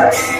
Yes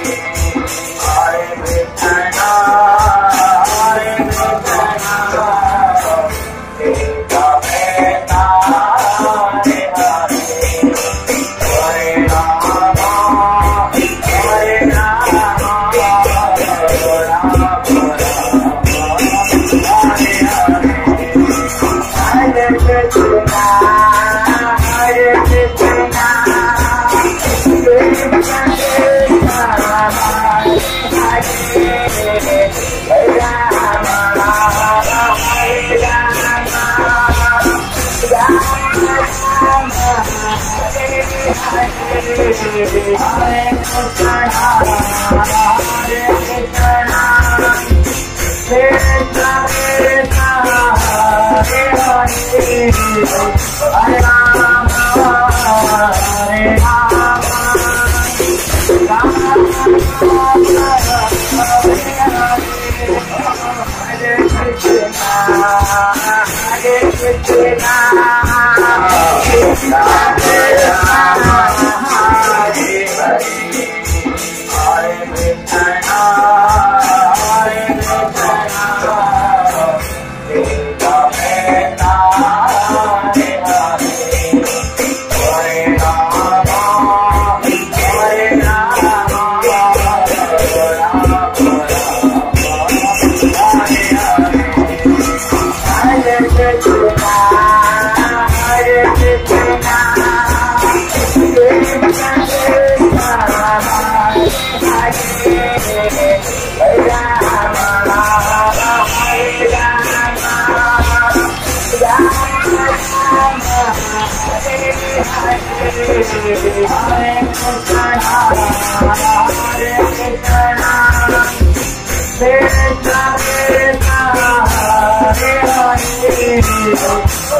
Hare Krishna yeah.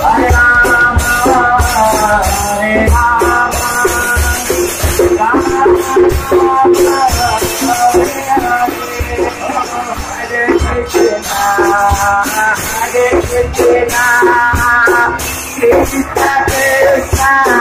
Hare Hare de cabeça.